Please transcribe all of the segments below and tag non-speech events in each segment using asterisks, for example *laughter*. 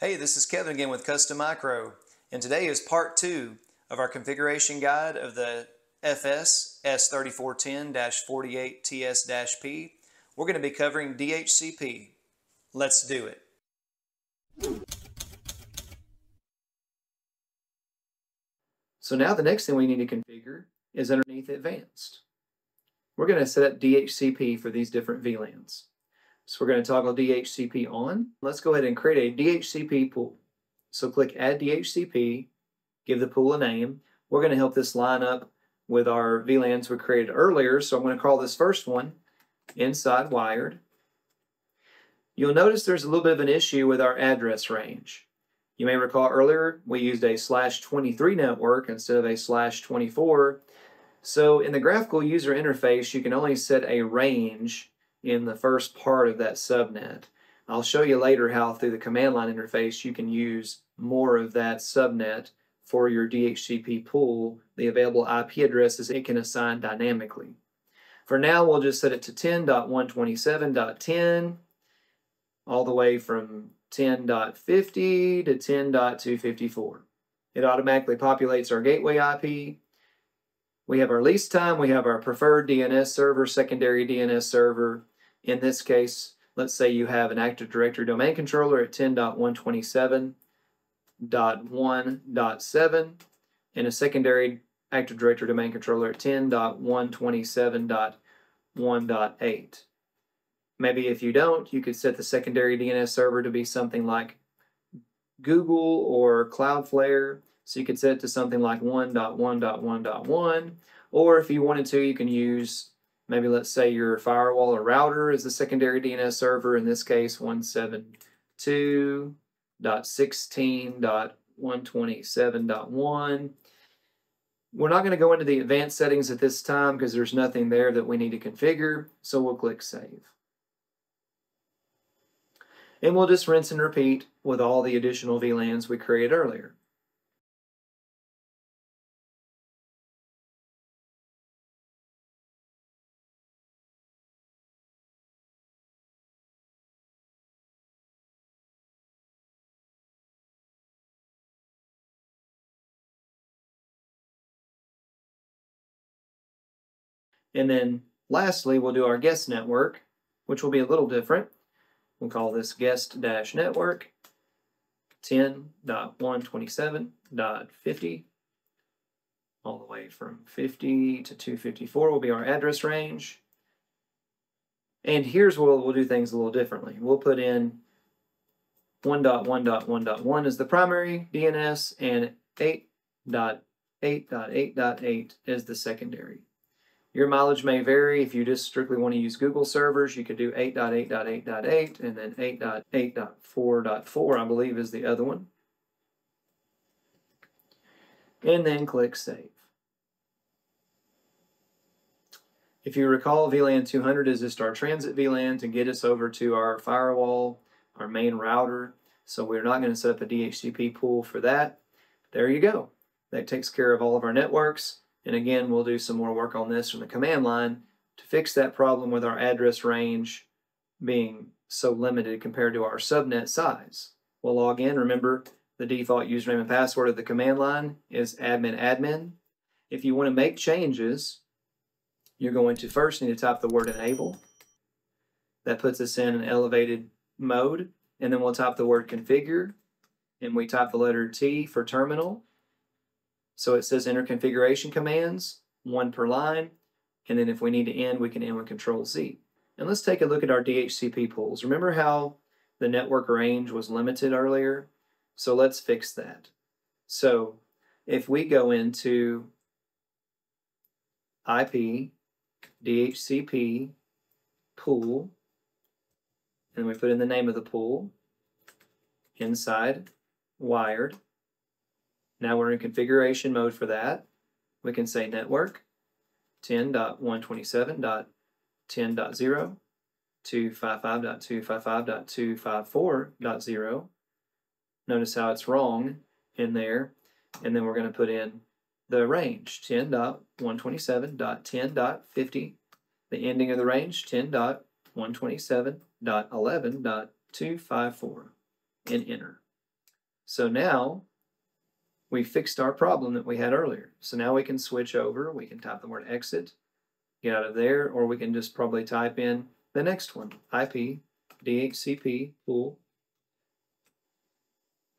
Hey, this is Kevin again with Custom Micro, and today is part two of our configuration guide of the FS S3410-48TS-P. We're going to be covering DHCP. Let's do it. So now the next thing we need to configure is underneath Advanced. We're going to set up DHCP for these different VLANs. So we're going to toggle DHCP on. Let's go ahead and create a DHCP pool. So click Add DHCP, give the pool a name. We're going to help this line up with our VLANs we created earlier. So I'm going to call this first one Inside Wired. You'll notice there's a little bit of an issue with our address range. You may recall earlier we used a slash 23 network instead of a slash 24 so in the graphical user interface, you can only set a range in the first part of that subnet. I'll show you later how through the command line interface you can use more of that subnet for your DHCP pool, the available IP addresses it can assign dynamically. For now, we'll just set it to 10.127.10 all the way from 10.50 to 10.254. It automatically populates our gateway IP we have our lease time, we have our preferred DNS server, secondary DNS server. In this case, let's say you have an Active Directory domain controller at 10.127.1.7 and a secondary Active Directory domain controller at 10.127.1.8. Maybe if you don't, you could set the secondary DNS server to be something like Google or Cloudflare so you could set it to something like 1.1.1.1, or if you wanted to, you can use maybe let's say your firewall or router is the secondary DNS server, in this case 172.16.127.1. We're not going to go into the advanced settings at this time because there's nothing there that we need to configure, so we'll click Save. And we'll just rinse and repeat with all the additional VLANs we created earlier. And then lastly, we'll do our guest network, which will be a little different. We'll call this guest dash network 10.127.50 all the way from 50 to 254 will be our address range. And here's where we'll do things a little differently. We'll put in 1.1.1.1 is the primary DNS and 8.8.8.8 is the secondary. Your mileage may vary. If you just strictly want to use Google servers, you could do 8.8.8.8 and then 8.8.4.4, I believe, is the other one. And then click Save. If you recall, VLAN 200 is just our transit VLAN to get us over to our firewall, our main router. So we're not going to set up a DHCP pool for that. There you go. That takes care of all of our networks. And again, we'll do some more work on this from the command line to fix that problem with our address range being so limited compared to our subnet size. We'll log in. Remember, the default username and password of the command line is admin admin. If you want to make changes, you're going to first need to type the word enable. That puts us in an elevated mode. And then we'll type the word configure. And we type the letter T for terminal. So it says enter configuration commands, one per line, and then if we need to end, we can end with Control Z. And let's take a look at our DHCP pools. Remember how the network range was limited earlier? So let's fix that. So if we go into IP, DHCP, pool, and we put in the name of the pool, inside, wired, now we're in configuration mode for that. We can say network 10.127.10.0 255.255.254.0. Notice how it's wrong in there. And then we're going to put in the range 10.127.10.50. The ending of the range 10.127.11.254 and enter. So now we fixed our problem that we had earlier. So now we can switch over. We can type the word exit, get out of there, or we can just probably type in the next one, IP, DHCP, pool,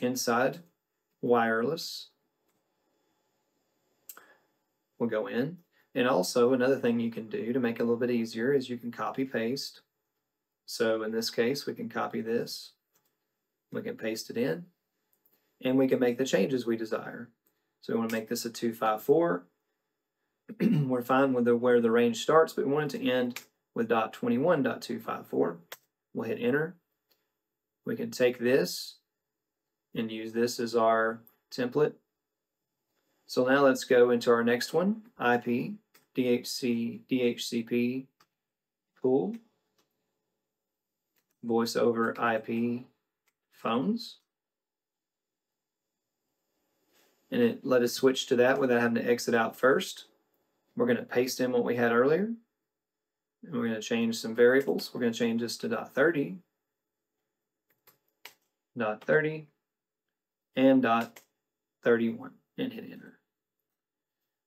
inside, wireless. We'll go in. And also another thing you can do to make it a little bit easier is you can copy paste. So in this case, we can copy this. We can paste it in and we can make the changes we desire. So we want to make this a 254. *clears throat* We're fine with the, where the range starts, but we want it to end with dot 21.254. We'll hit enter. We can take this and use this as our template. So now let's go into our next one, IP, DHC, DHCP pool, voice over IP phones. And it let us switch to that without having to exit out first. We're going to paste in what we had earlier. And we're going to change some variables. We're going to change this to dot 30, dot 30, and dot 31, and hit enter.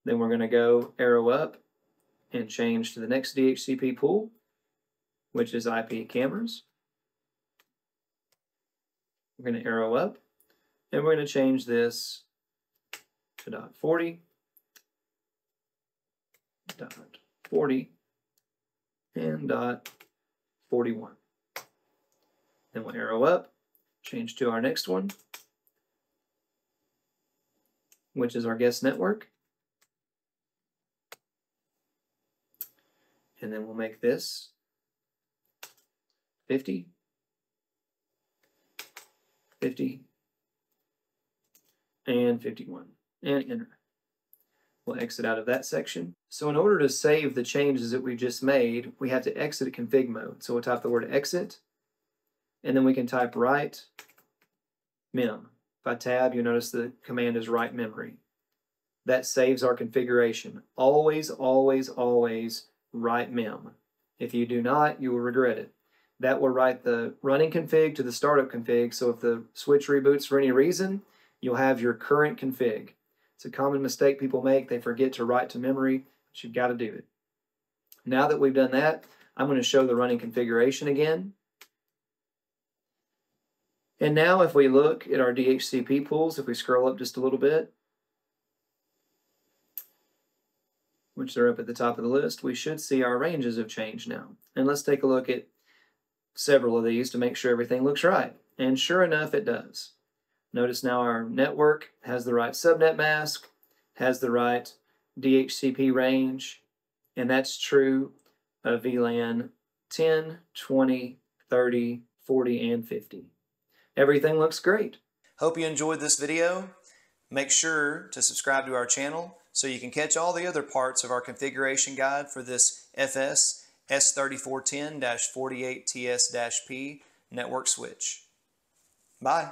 Then we're going to go arrow up and change to the next DHCP pool, which is IP cameras. We're going to arrow up, and we're going to change this dot 40, dot 40, and dot 41. Then we'll arrow up, change to our next one, which is our guest network. And then we'll make this 50, 50, and 51, and enter. We'll exit out of that section. So in order to save the changes that we just made, we have to exit config mode. So we'll type the word exit, and then we can type write mem. If I tab, you'll notice the command is write memory. That saves our configuration. Always, always, always write mem. If you do not, you will regret it. That will write the running config to the startup config, so if the switch reboots for any reason, you'll have your current config. It's a common mistake people make. They forget to write to memory, but you've got to do it. Now that we've done that, I'm going to show the running configuration again. And now if we look at our DHCP pools, if we scroll up just a little bit, which they're up at the top of the list, we should see our ranges have changed now. And let's take a look at several of these to make sure everything looks right. And sure enough, it does. Notice now our network has the right subnet mask, has the right DHCP range, and that's true of VLAN 10, 20, 30, 40, and 50. Everything looks great. Hope you enjoyed this video. Make sure to subscribe to our channel so you can catch all the other parts of our configuration guide for this FS S3410-48TS-P network switch. Bye.